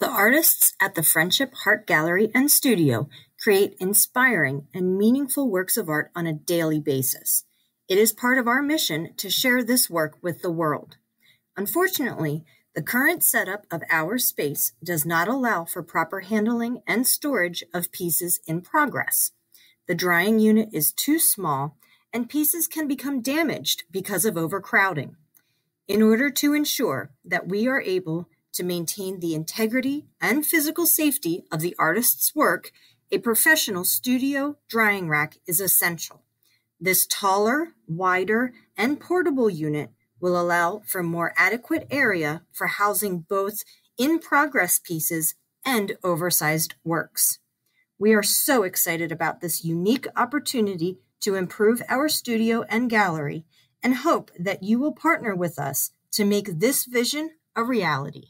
The artists at the Friendship Heart Gallery and Studio create inspiring and meaningful works of art on a daily basis. It is part of our mission to share this work with the world. Unfortunately, the current setup of our space does not allow for proper handling and storage of pieces in progress. The drying unit is too small and pieces can become damaged because of overcrowding. In order to ensure that we are able to maintain the integrity and physical safety of the artist's work, a professional studio drying rack is essential. This taller, wider, and portable unit will allow for more adequate area for housing both in progress pieces and oversized works. We are so excited about this unique opportunity to improve our studio and gallery and hope that you will partner with us to make this vision a reality.